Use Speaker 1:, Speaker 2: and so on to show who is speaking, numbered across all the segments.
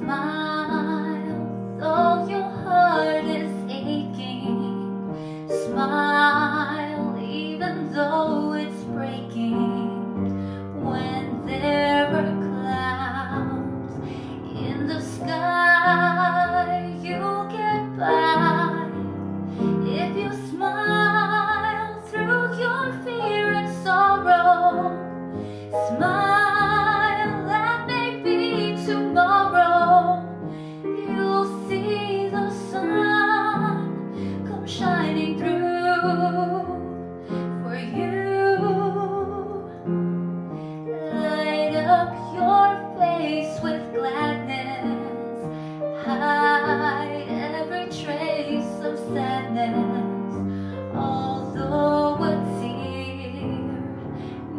Speaker 1: smile. face with gladness, hide every trace of sadness. Although a tear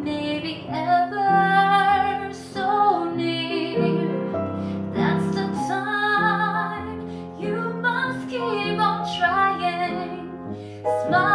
Speaker 1: may be ever so near, that's the time you must keep on trying. Smile